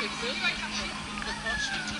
Ich bin Bürgerkaffee. Ich bin Bürgerkaffee.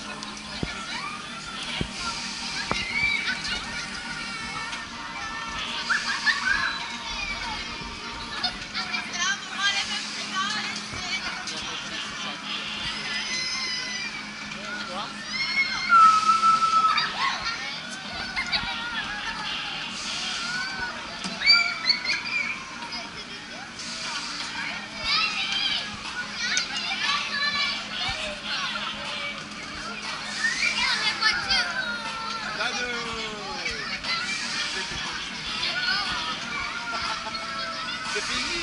C'est fini.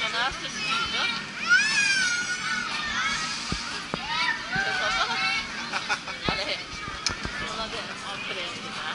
Kan ha haft skriva? Eller hon hade av föräldrar.